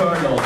Cardinals.